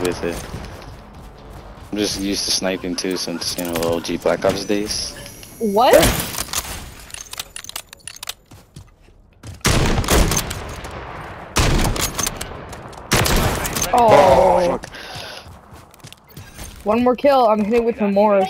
with it. I'm just used to sniping too since, you know, OG Black Ops days. What? Oh. oh, fuck. one more kill. I'm hitting with the Morris.